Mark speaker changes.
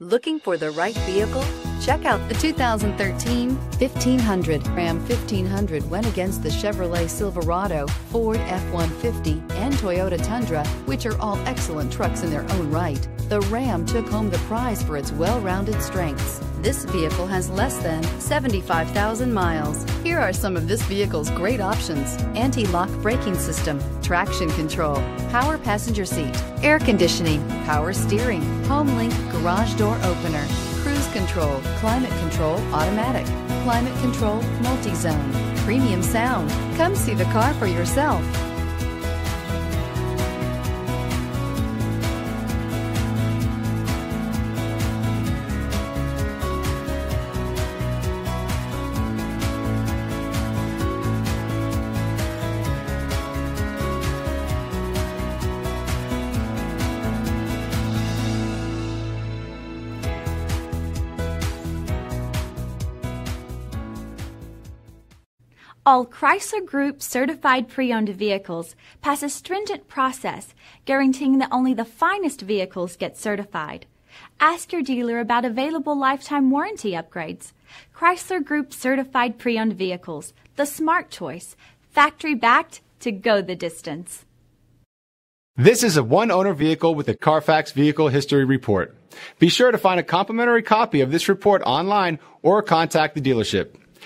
Speaker 1: Looking for the right vehicle? Check out the 2013 1500. Ram 1500 went against the Chevrolet Silverado, Ford F-150, and Toyota Tundra, which are all excellent trucks in their own right. The Ram took home the prize for its well-rounded strengths. This vehicle has less than 75,000 miles. Here are some of this vehicle's great options. Anti-lock braking system, traction control, power passenger seat, air conditioning, power steering, home link garage door opener, cruise control, climate control automatic, climate control multi-zone, premium sound. Come see the car for yourself.
Speaker 2: All Chrysler Group certified pre owned vehicles pass a stringent process guaranteeing that only the finest vehicles get certified. Ask your dealer about available lifetime warranty upgrades. Chrysler Group certified pre owned vehicles, the smart choice, factory backed to go the distance.
Speaker 3: This is a one owner vehicle with a Carfax Vehicle History Report. Be sure to find a complimentary copy of this report online or contact the dealership.